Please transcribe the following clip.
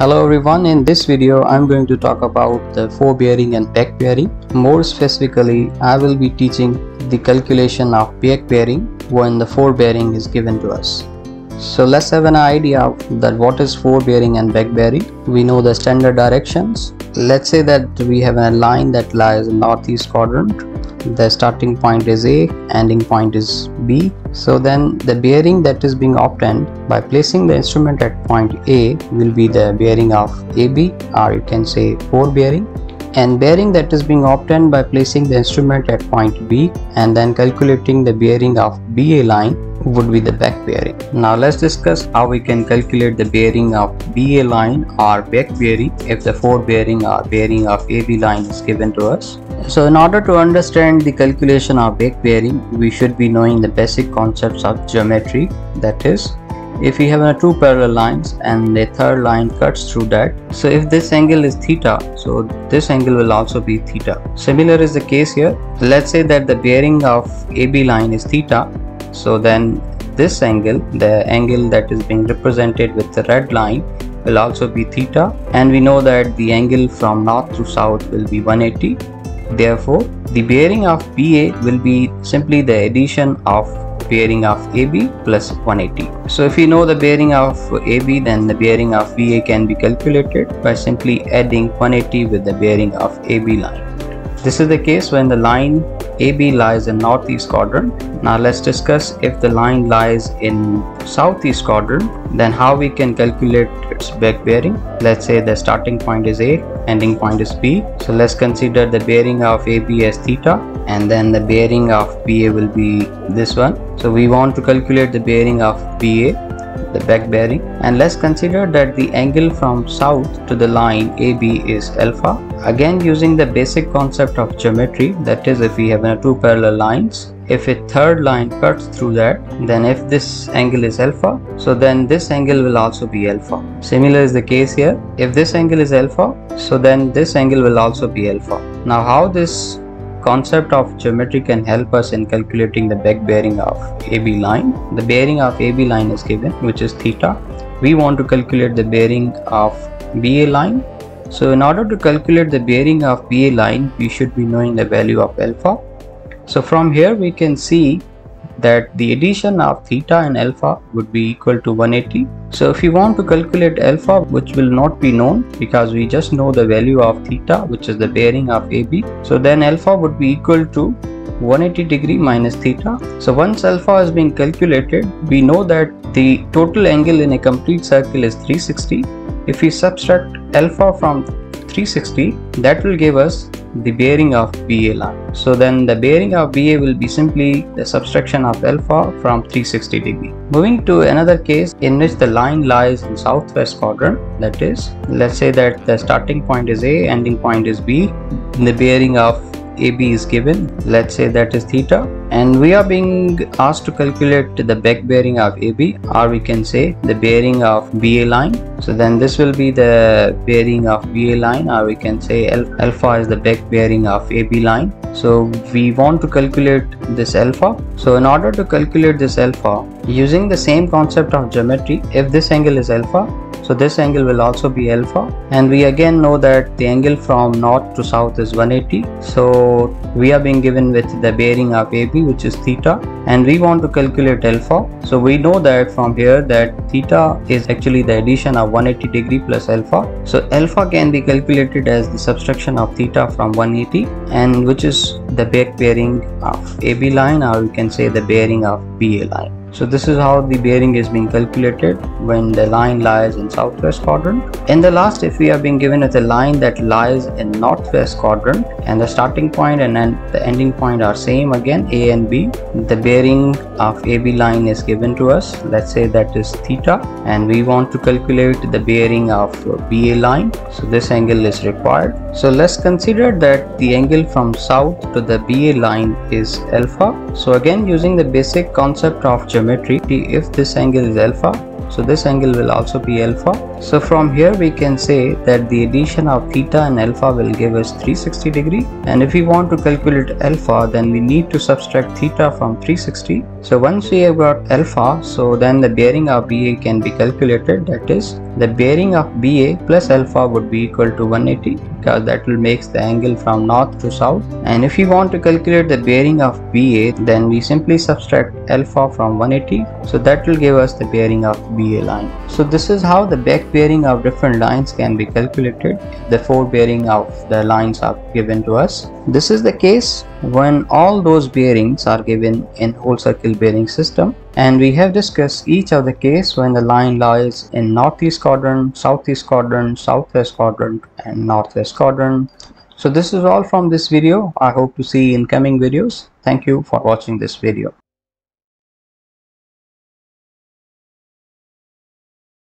Hello everyone, in this video I'm going to talk about the forebearing and back bearing. More specifically, I will be teaching the calculation of back bearing when the forebearing is given to us. So let's have an idea that what is forebearing and back bearing. We know the standard directions. Let's say that we have a line that lies in northeast quadrant the starting point is A, ending point is B. So then the bearing that is being obtained by placing the instrument at point A will be the bearing of AB or you can say forebearing and bearing that is being obtained by placing the instrument at point B and then calculating the bearing of BA line would be the back bearing. Now let's discuss how we can calculate the bearing of BA line or back bearing if the forebearing or bearing of AB line is given to us. So in order to understand the calculation of back bearing, we should be knowing the basic concepts of geometry. That is, if we have two parallel lines and the third line cuts through that. So if this angle is theta so this angle will also be theta. Similar is the case here. Let's say that the bearing of AB line is theta. So then this angle the angle that is being represented with the red line will also be theta. And we know that the angle from north to south will be 180 therefore the bearing of BA will be simply the addition of bearing of AB plus 180. So if you know the bearing of AB then the bearing of BA can be calculated by simply adding 180 with the bearing of AB line. This is the case when the line AB lies in northeast quadrant. Now let's discuss if the line lies in southeast quadrant then how we can calculate its back bearing. Let's say the starting point is A, ending point is B. So let's consider the bearing of AB as theta and then the bearing of BA will be this one. So we want to calculate the bearing of BA the back bearing and let's consider that the angle from south to the line AB is alpha. Again using the basic concept of geometry that is if we have two parallel lines if a third line cuts through that then if this angle is alpha so then this angle will also be alpha. Similar is the case here if this angle is alpha so then this angle will also be alpha. Now how this concept of geometry can help us in calculating the back bearing of AB line. The bearing of AB line is given which is theta. We want to calculate the bearing of BA line. So in order to calculate the bearing of BA line we should be knowing the value of alpha. So from here we can see that the addition of theta and alpha would be equal to 180. So if you want to calculate alpha which will not be known because we just know the value of theta which is the bearing of AB. So then alpha would be equal to 180 degree minus theta. So once alpha has been calculated, we know that the total angle in a complete circle is 360. If we subtract alpha from 360, that will give us the bearing of BA line. So then the bearing of BA will be simply the subtraction of alpha from 360 degree. Moving to another case in which the line lies in southwest quadrant that is let's say that the starting point is A ending point is B in the bearing of AB is given. Let's say that is theta. And we are being asked to calculate the back bearing of AB or we can say the bearing of BA line. So then this will be the bearing of BA line or we can say alpha is the back bearing of AB line. So we want to calculate this alpha. So in order to calculate this alpha using the same concept of geometry if this angle is alpha so this angle will also be alpha. And we again know that the angle from north to south is 180 so we are being given with the bearing of AB which is theta. And we want to calculate alpha. So we know that from here that theta is actually the addition of 180 degree plus alpha. So alpha can be calculated as the subtraction of theta from 180 and which is the back bearing of AB line or you can say the bearing of BA line so this is how the bearing is being calculated when the line lies in southwest quadrant. In the last if we are being given with a line that lies in northwest quadrant and the starting point and then the ending point are same again A and B. The bearing of AB line is given to us. Let's say that is theta and we want to calculate the bearing of BA line. So this angle is required. So let's consider that the angle from south to the BA line is alpha. So again using the basic concept of geometry if this angle is alpha so this angle will also be alpha So from here we can say that the addition of theta and alpha will give us 360 degree and if we want to calculate alpha then we need to subtract theta from 360. So once we have got alpha so then the bearing of BA can be calculated that is the bearing of BA plus alpha would be equal to 180 because that will makes the angle from north to south and if we want to calculate the bearing of BA then we simply subtract alpha from 180 so that will give us the bearing of BA line. So this is how the back bearing of different lines can be calculated the forebearing of the lines are given to us. This is the case when all those bearings are given in whole circle bearing system and we have discussed each of the case when the line lies in northeast quadrant, southeast quadrant, southwest quadrant and northwest quadrant. So this is all from this video. I hope to see in coming videos. Thank you for watching this video.